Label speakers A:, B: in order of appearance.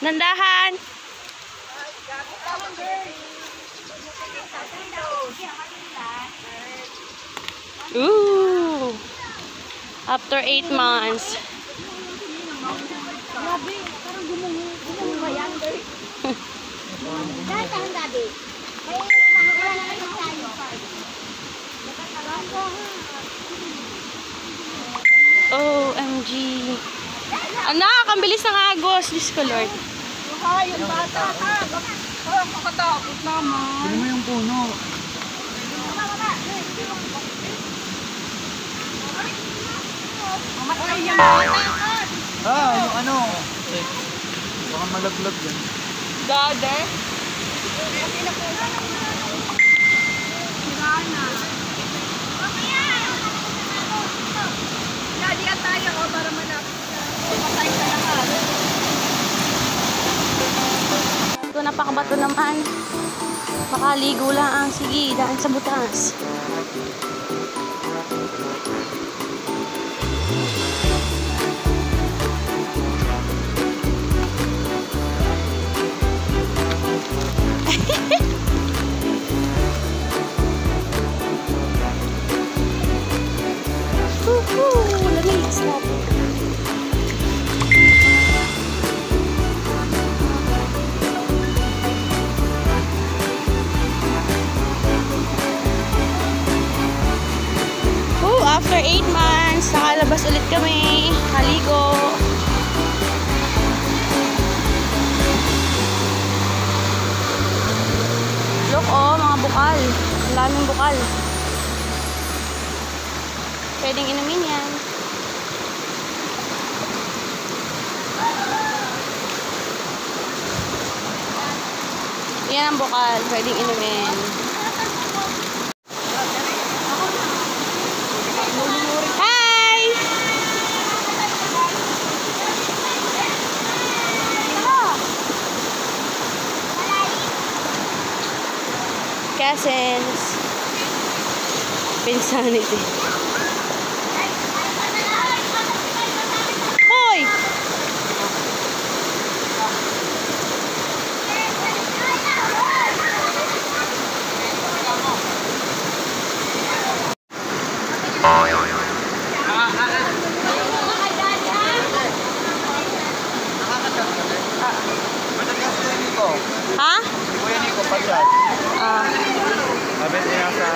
A: Nandahan. Ooh. After eight months.
B: Grabe, parang gumungo, gumungo.
A: Anak, ang bilis ng agos. Diyos ko, Lord.
B: Ha, yung bata ha. Oh, makatakot naman.
C: Sino mo yung puno?
B: Mamatay yung bata.
C: Ah, yung ano. Baka malaglag yan.
A: Dade.
B: Lalian tayo oh, para malapit
A: naman. Makaligo lang ang sige, daan sa butas. Woohoo! Lamig sa after 8 months, nakalabas ulit kami. Haligo. Look, oh, mga bukal. Ang daming bukal. Pwedeng inumin yan. Yan ang bukal. Pwedeng inumin. Cousins. Pinsanity. Hoy! Ha?
C: Si Kuya Nico, pasyat.
A: Ah.
C: Sabi niya sa